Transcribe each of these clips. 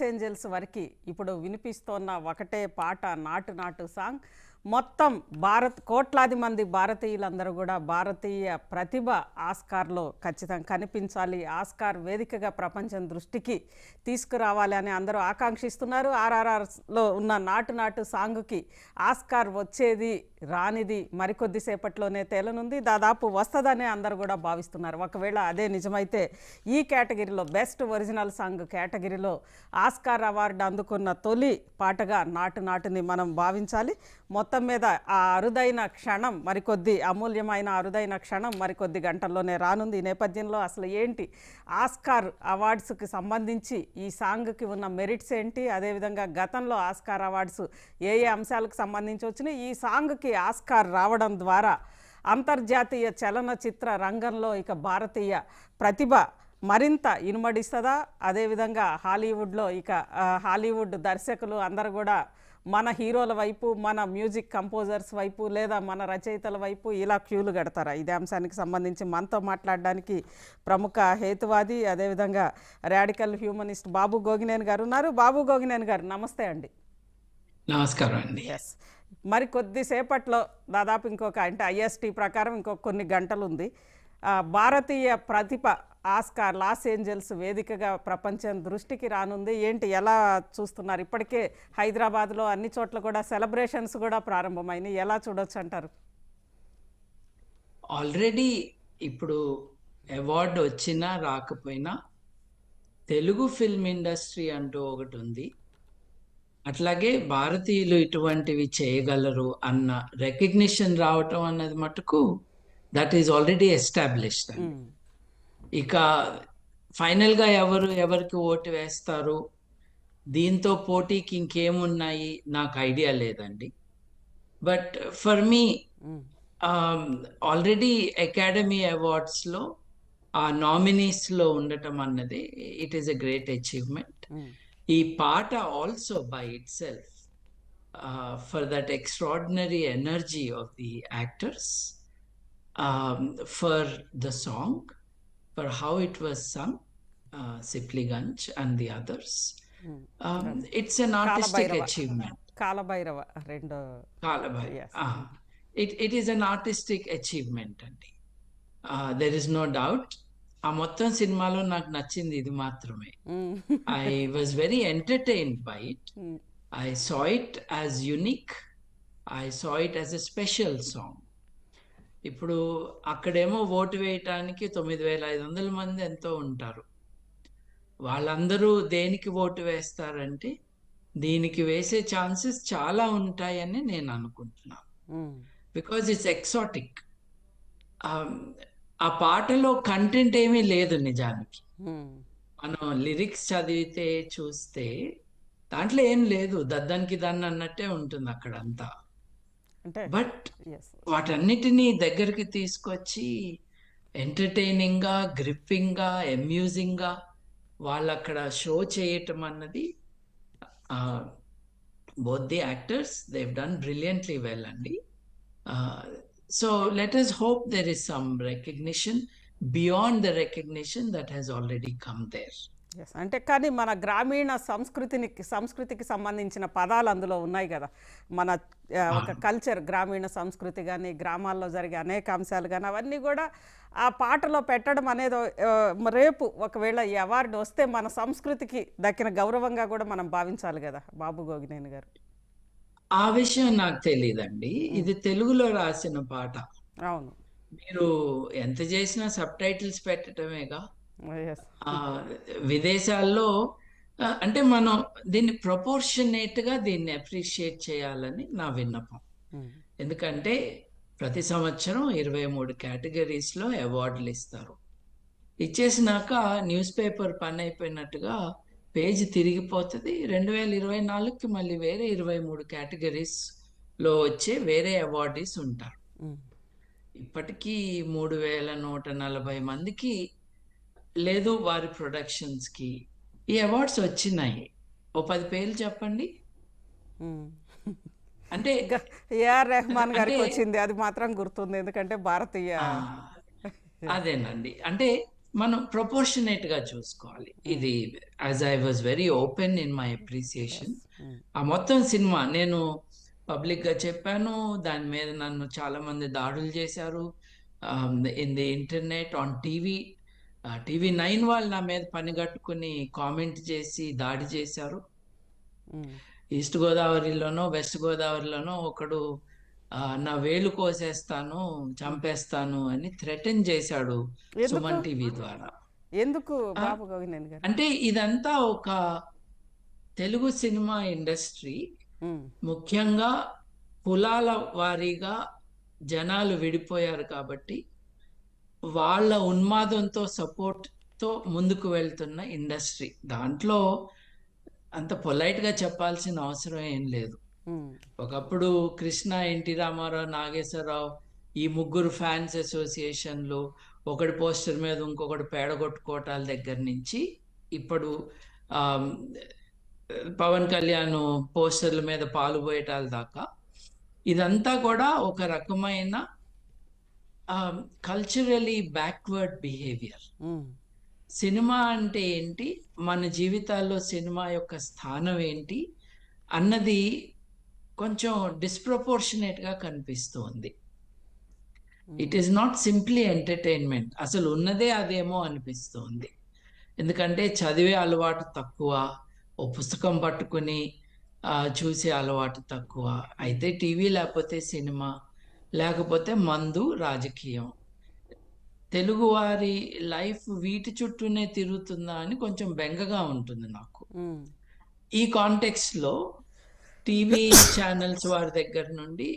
Angels వరకు ఇప్పుడు వినిపిస్తోన్న ఒకటే పాట నాటు నాటు సాంగ్. మొత్తం భారత్ కోట్లాది మంది భారతీయులందరూ కూడా భారతీయ ప్రతిభ ఆస్కార్లో ఖచ్చితంగా కనిపించాలి. ఆస్కార్ వేదికగా ప్రపంచం దృష్టికి తీసుకురావాలి అని అందరూ ఆకాంక్షిస్తున్నారు. ఆర్ఆర్ఆర్లో ఉన్న నాటు నాటు సాంగ్కి ఆస్కార్ వచ్చేది రానిది మరికొద్దిసేపట్లోనే తేలనుంది. దాదాపు వస్తుందనే అందరూ కూడా భావిస్తున్నారు. ఒకవేళ అదే నిజమైతే ఈ కేటగిరీలో బెస్ట్ ఒరిజినల్ సాంగ్ కేటగిరీలో ఆస్కార్ అవార్డు అందుకున్న తొలి పాటగా నాటు నాటుని మనం భావించాలి. మొత్తం మీద ఆ అరుదైన క్షణం మరికొద్ది అమూల్యమైన అరుదైన క్షణం మరికొద్ది గంటల్లోనే రానుంది. ఈ నేపథ్యంలో అసలు ఏంటి? ఆస్కార్ అవార్డ్స్కి సంబంధించి ఈ సాంగ్కి ఉన్న మెరిట్స్ ఏంటి? అదేవిధంగా గతంలో ఆస్కార్ అవార్డ్స్ ఏ ఏ అంశాలకు సంబంధించి వచ్చినాయి? ఈ సాంగ్కి ఆస్కార్ రావడం ద్వారా అంతర్జాతీయ చలనచిత్ర రంగంలో ఇక భారతీయ ప్రతిభ మరింత ఇనుమడిస్తుందా? అదేవిధంగా హాలీవుడ్లో ఇక హాలీవుడ్ దర్శకులు అందరు కూడా మన హీరోల వైపు మన మ్యూజిక్ కంపోజర్స్ వైపు లేదా మన రచయితల వైపు ఇలా క్యూలు కడతారా? ఇదే అంశానికి సంబంధించి మనతో మాట్లాడడానికి ప్రముఖ హేతువాది అదేవిధంగా రాడికల్ హ్యూమనిస్ట్ బాబు గోగినేని గారు ఉన్నారు. బాబు గోగినేని గారు నమస్తే అండి. నమస్కారం అండి. ఎస్ మరి కొద్దిసేపట్లో దాదాపు ఇంకొక అంటే ఐఎస్టీ ప్రకారం ఇంకొక కొన్ని గంటలు ఉంది భారతీయ ప్రతిభ ఆస్కార్ లాస్ ఏంజల్స్ వేదికగా ప్రపంచం దృష్టికి రానుంది. ఏంటి ఎలా చూస్తున్నారు? ఇప్పటికే హైదరాబాద్లో అన్ని చోట్ల కూడా సెలబ్రేషన్స్ కూడా ప్రారంభమైనాయి. ఎలా చూడొచ్చు అంటారు? ఆల్రెడీ ఇప్పుడు అవార్డు వచ్చినా రాకపోయినా తెలుగు ఫిల్మ్ ఇండస్ట్రీ అంటూ ఒకటి ఉంది. అట్లాగే భారతీయులు ఇటువంటివి చేయగలరు అన్న రికగ్నిషన్ రావటం అన్నది మటుకు దట్ ఈజ్ ఆల్రెడీ ఎస్టాబ్లిష్డ్ ఇక ఫైనల్గా ఎవరు ఎవరికి ఓటు వేస్తారు? దీంతో పోటీకి ఇంకేమున్నాయి? నాకు ఐడియా లేదండి. But for me already Academy అవార్డ్స్లో ఆ నామినీస్లో ఉండటం అన్నది it is a great achievement ఈ పాట also by itself for that extraordinary energy of the actors For the song for how it was sung, uh, Sipliganj and the others. Um, it's an artistic Kalabhairava. achievement. Kalabhairava రెండో Kalabhai. Yes. Ah, it, it is an artistic achievement అండి there is no doubt ఆ మొత్తం సినిమాలో నాకు నచ్చింది ఇది మాత్రమే hmm. I was very entertained by it hmm. I saw it as unique. I saw it as a special song. ఇప్పుడు అక్కడేమో ఓటు వేయటానికి తొమ్మిది వేల ఐదు వందల మంది ఎంతో ఉంటారు. వాళ్ళందరూ దేనికి ఓటు వేస్తారంటే దీనికి వేసే ఛాన్సెస్ చాలా ఉంటాయని నేను అనుకుంటున్నాను. బికాజ్ ఇట్స్ ఎక్సాటిక్ ఆ పాటలో కంటెంట్ ఏమీ లేదు నిజానికి. మనం లిరిక్స్ చదివితే చూస్తే దాంట్లో ఏం లేదు. దద్దానికి దాన్ని అన్నట్టే ఉంటుంది అక్కడ అంతా అంటే బట్ ఎస్ వాటన్నిటినీ దగ్గరికి తీసుకొచ్చి ఎంటర్టైనింగ్గా గ్రిప్పింగ్గా అమ్యూజింగ్గా వాళ్ళు అక్కడ షో చేయటం అన్నది both the actors they've done brilliantly well అండి. So let us hope there is some recognition beyond the recognition that has already come there's అంటే కానీ మన గ్రామీణ సంస్కృతిని సంస్కృతికి సంబంధించిన పదాలు అందులో ఉన్నాయి కదా. మన ఒక కల్చర్ గ్రామీణ సంస్కృతి కానీ గ్రామాల్లో జరిగే అనేక అంశాలు కానీ అవన్నీ కూడా ఆ పాటలో పెట్టడం అనేది రేపు ఒకవేళ ఈ అవార్డు వస్తే మన సంస్కృతికి దక్కిన గౌరవంగా కూడా మనం భావించాలి కదా బాబు గోగినేని గారు. ఆ విషయం నాకు తెలియదండి ఇది తెలుగులో రాసిన పాట. అవును. మీరు ఎంత చేసినా సబ్ టైటిల్స్ పెట్టడమేగా విదేశాల్లో అంటే మనం దీన్ని ప్రపోర్షనేట్గా దీన్ని అప్రిషియేట్ చేయాలని నా విన్నపం. ఎందుకంటే ప్రతి సంవత్సరం ఇరవై మూడు కేటగిరీస్లో అవార్డులు ఇస్తారు. ఇచ్చేసినాక న్యూస్ పేపర్ పని అయిపోయినట్టుగా పేజీ తిరిగిపోతుంది. రెండు వేల ఇరవై నాలుగుకి మళ్ళీ వేరే ఇరవై మూడు కేటగిరీస్లో వచ్చే వేరే అవార్డీస్ ఉంటారు. ఇప్పటికీ మూడు వేల నూట నలభై మందికి లేదు వారి ప్రొడక్షన్స్కి ఈ అవార్డ్స్ వచ్చినాయి. ఓ పది పేర్లు చెప్పండి. అంటే ఏఆర్ రెహమాన్ గారికి వచ్చింది అది మాత్రం గుర్తుంది. ఎందుకంటే భారతీయ. అదేనండి. అంటే మనం proportionate గా చూసుకోవాలి ఇది as I was very open in my appreciation ఆ మొత్తం సినిమా నేను పబ్లిక్గా చెప్పాను. దాని మీద నన్ను చాలా మంది దాడులు చేశారు. In the internet on TV TV nine వాళ్ళు నా మీద పని కట్టుకుని కామెంట్ చేసి దాడి చేశారు. ఈస్ట్ గోదావరిలోనో వెస్ట్ గోదావరిలోనో ఒకడు నా వేలు కోసేస్తాను చంపేస్తాను అని థ్రెటన్ చేశాడు? సుమన్ టీవీ ద్వారా. ఎందుకు అంటే ఇదంతా ఒక తెలుగు సినిమా ఇండస్ట్రీ. ముఖ్యంగా కులాల వారీగా జనాలు విడిపోయారు కాబట్టి వాళ్ళ ఉన్మాదంతో సపోర్ట్తో ముందుకు వెళ్తున్న ఇండస్ట్రీ. దాంట్లో అంత పొలైట్గా చెప్పాల్సిన అవసరం ఏం లేదు. ఒకప్పుడు కృష్ణ ఎన్టీ రామారావు నాగేశ్వరరావు ఈ ముగ్గురు ఫ్యాన్స్ అసోసియేషన్లు ఒకటి పోస్టర్ మీద ఇంకొకటి పేడగొట్టుకోవటాల దగ్గర నుంచి ఇప్పుడు పవన్ కళ్యాణ్ పోస్టర్ల మీద పాలు పోయటాల దాకా ఇదంతా కూడా ఒక రకమైన కల్చరలీ బ్యాక్వర్డ్ బిహేవియర్ సినిమా అంటే ఏంటి? మన జీవితాల్లో సినిమా యొక్క స్థానం ఏంటి? అన్నది కొంచెం డిస్ప్రపోర్షనేట్గా కనిపిస్తుంది. It is not simply entertainment అసలు ఉన్నదే అదేమో అనిపిస్తుంది. ఎందుకంటే చదివే అలవాటు తక్కువ ఓ పుస్తకం పట్టుకుని చూసే అలవాటు తక్కువ. అయితే టీవీ లేకపోతే సినిమా లేకపోతే మందు రాజకీయం. తెలుగువారి లైఫ్ వీటి చుట్టూనే తిరుగుతుందా అని కొంచెం బెంగగా ఉంటుంది నాకు. ఈ కాంటెక్స్ట్లో టీవీ ఛానల్స్ వారి దగ్గర నుండి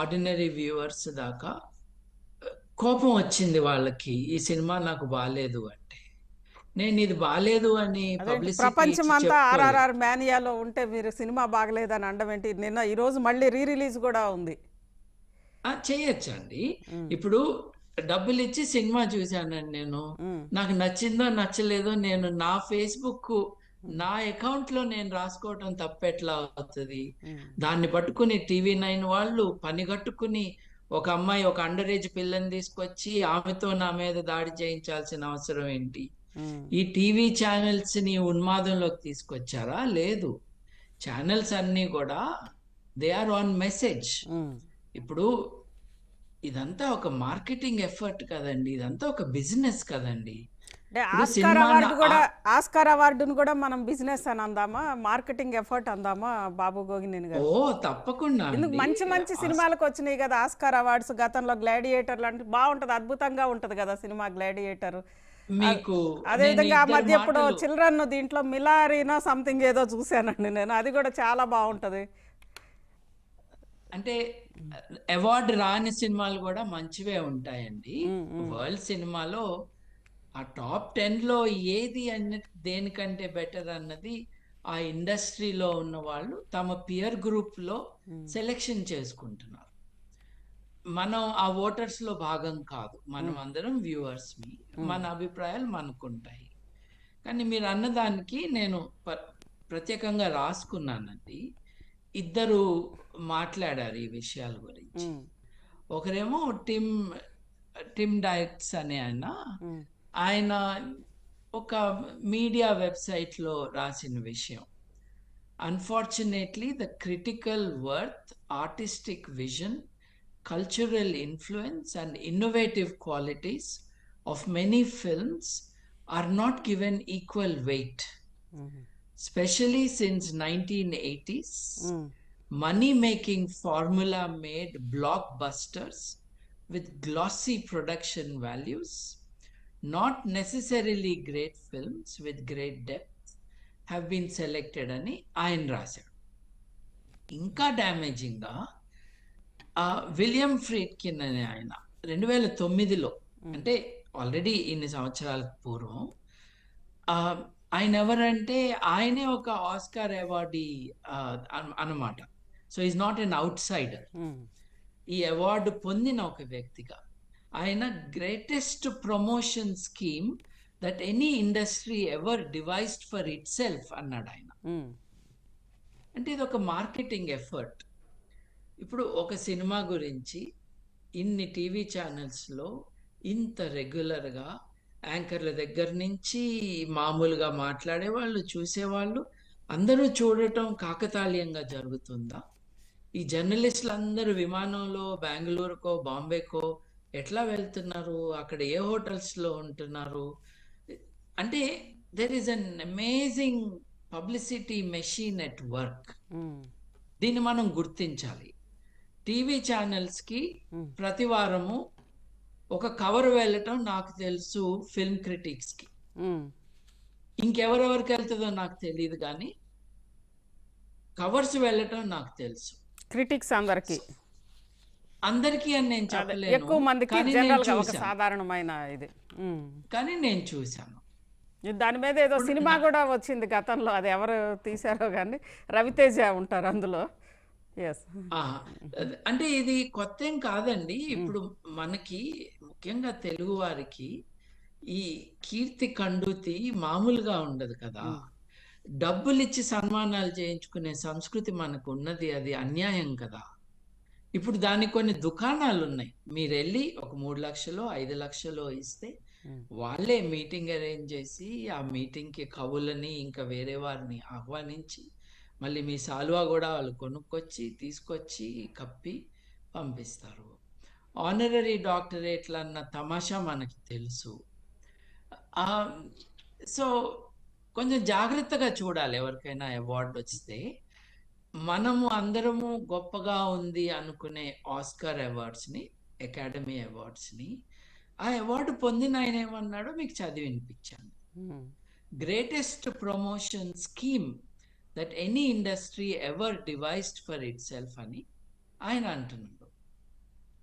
ఆర్డినరీ వ్యూవర్స్ దాకా కోపం వచ్చింది వాళ్ళకి ఈ సినిమా నాకు బాగాలేదు అంటే. నేను ఇది బాగాలేదు అని ప్రపంచం అంతా ఆర్ఆర్ఆర్ మేనియాలో ఉంటే మీరు సినిమా బాగలేదని అనడం ఏంటి? నిన్న ఈ రోజు మళ్ళీ రీ రిలీజ్ కూడా ఉంది. చేయొచ్చండి. ఇప్పుడు డబ్బులు ఇచ్చి సినిమా చూశానండి నేను. నాకు నచ్చిందో నచ్చలేదో నేను నా ఫేస్బుక్ నా అకౌంట్లో నేను రాసుకోవటం తప్పెట్లా అవుతుంది. దాన్ని పట్టుకుని టీవీ నైన్ వాళ్ళు పని కట్టుకుని ఒక అమ్మాయి ఒక అండర్ ఏజ్ పిల్లని తీసుకొచ్చి ఆమెతో నా మీద దాడి చేయించాల్సిన అవసరం ఏంటి? ఈ టీవీ ఛానల్స్ని ఉన్మాదంలోకి తీసుకొచ్చారా? లేదు. ఛానల్స్ అన్నీ కూడా దే ఆర్ ఆన్ మెసేజ్. ఇప్పుడు ఇదంతా ఒక మార్కెటింగ్ ఎఫర్ట్ కదండి ఇదంతా ఒక బిజినెస్ కదండి. ఆస్కార్ అవార్డు కూడా ఆస్కార్ అవార్డును కూడా మనం బిజినెస్ అని అందామా? మార్కెటింగ్ ఎఫర్ట్ అందామా బాబు గోగినేని గారు? ఓ తప్పకుండా. మంచి మంచి సినిమాలకు వచ్చినాయి కదా ఆస్కార్ అవార్డ్స్ గతంలో గ్లాడియేటర్ లాంటి బాగుంటది అద్భుతంగా ఉంటది కదా సినిమా గ్లాడియేటర్. మీకు అదే విధంగా ఆ మధ్య ఇప్పుడు చిల్డ్రన్ దీంట్లో మిలారీనో సంథింగ్ ఏదో చూశానండి నేను. అది కూడా చాలా బాగుంటది. అంటే అవార్డు రాని సినిమాలు కూడా మంచివే ఉంటాయండి. వరల్డ్ సినిమాలో ఆ టాప్ టెన్లో ఏది అన్న దేనికంటే బెటర్ అన్నది ఆ ఇండస్ట్రీలో ఉన్న వాళ్ళు తమ పియర్ గ్రూప్లో సెలెక్షన్ చేసుకుంటున్నారు. మనం ఆ ఓటర్స్లో భాగం కాదు. మనం అందరం వ్యూవర్స్ మీ మన అభిప్రాయాలు మనకుంటాయి. కానీ మీరు అన్నదానికి నేను ప్రత్యేకంగా రాసుకున్నానండి. ఇద్దరు మాట్లాడారు ఈ విషయాల గురించి ఉమ్, ఒకరేమో టిమ్ టిమ్ డైట్స్ అనే ఆయన ఉమ్, ఆయన ఒక మీడియా వెబ్సైట్లో రాసిన విషయం unfortunately the critical worth artistic vision cultural influence and innovative qualities of many films are not given equal weight um, especially since 1980s um, money making formula made blockbusters with glossy production values not necessarily great films with great depth have been selected అని ఆయన రాశాడు ఇంకా డ్యామేజింగ్గా William ఫ్రీడ్కిన్ అనే ఆయన రెండు వేల తొమ్మిదిలో అంటే ఆల్రెడీ ఇన్ని సంవత్సరాల పూర్వం ఆయన ఎవరంటే ఆయనే ఒక ఆస్కార్ అవార్డీ అన్నమాట so is not an out cider ఈ అవార్డు పొందిన ఒక వ్యక్తిగా. ఆయన greatest promotion scheme that any industry ever devised for itself అన్నాడు ఆయన. ఉమ్, అంటే ఇది ఒక మార్కెటింగ్ ఎఫర్ట్ ఇప్పుడు ఒక సినిమా గురించి ఇన్ని టీవీ ఛానల్స్లో ఇంత రెగ్యులర్గా యాంకర్ల దగ్గర నుంచి మామూలుగా మాట్లాడేవాళ్ళు చూసేవాళ్ళు అందరూ చూడటం కాకతాళీయంగా జరుగుతుందా? ఈ జర్నలిస్టులు అందరూ విమానంలో బెంగళూరుకో బాంబేకో ఎట్లా వెళ్తున్నారు? అక్కడ ఏ హోటల్స్లో ఉంటున్నారు? అంటే there is an amazing publicity machine at work దీన్ని మనం గుర్తించాలి. టీవీ ఛానల్స్కి ఉమ్, ప్రతి వారము ఒక కవర్ వెళ్ళటం నాకు తెలుసు ఫిల్మ్ క్రిటిక్స్కి ఉమ్, ఇంకెవరెవరికి వెళ్తుందో నాకు తెలియదు కానీ కవర్స్ వెళ్ళటం నాకు తెలుసు. క్రిటిక్స్ అందరికి. అందరికీ అని నేను అదే, చెప్పలేను. ఎక్కువ మందికి జనరల్గా ఒక. సాధారణమైన ఇది. కానీ నేను చూశాను. దాని మీద ఏదో సినిమా కూడా వచ్చింది గతంలో. అది ఎవరు తీశారో కానీ రవితేజ ఉంటారు అందులో. అంటే ఇది కొత్త ఏం కాదండి. ఇప్పుడు మనకి ముఖ్యంగా తెలుగు వారికి ఈ కీర్తి కండూతి మామూలుగా ఉండదు కదా. డబ్బులు ఇచ్చి సన్మానాలు చేయించుకునే సంస్కృతి మనకు ఉన్నది అది అన్యాయం కదా. ఇప్పుడు దానికి కొన్ని దుకాణాలు ఉన్నాయి మీరు వెళ్ళి ఒక మూడు లక్షలు ఐదు లక్షలు ఇస్తే వాళ్ళే మీటింగ్ అరేంజ్ చేసి ఆ మీటింగ్కి కవులని ఇంకా వేరే వారిని ఆహ్వానించి మళ్ళీ మీ సాల్వా కూడా వాళ్ళు కొనుక్కొచ్చి తీసుకొచ్చి కప్పి పంపిస్తారు. ఆనరరీ డాక్టరేట్లు అన్న తమాషా మనకి తెలుసు. సో కొంచెం జాగ్రత్తగా చూడాలి ఎవరికైనా అవార్డు వస్తే మనము అందరము గొప్పగా ఉంది అనుకునే ఆస్కార్ అవార్డ్స్ని అకాడమీ అవార్డ్స్ని ఆ అవార్డు పొందిన ఆయన ఏమన్నాడో మీకు చదివి వినిపించాను. Greatest promotion scheme that any industry ever devised for itself అని ఆయన అంటున్నాడు.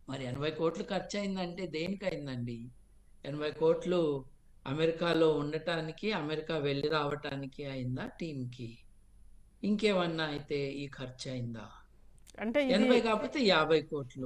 మరి ఎనభై కోట్లు ఖర్చు అయిందంటే దేనికి అయిందండి ఎనభై కోట్లు అమెరికాలో ఉండటానికి అమెరికా వెళ్ళి రావటానికి అయిందా టీంకి ఇంకేమన్నా అయితే ఈ ఖర్చు అయిందా అంటే ఎనభై కాకపోతే యాభై కోట్లు.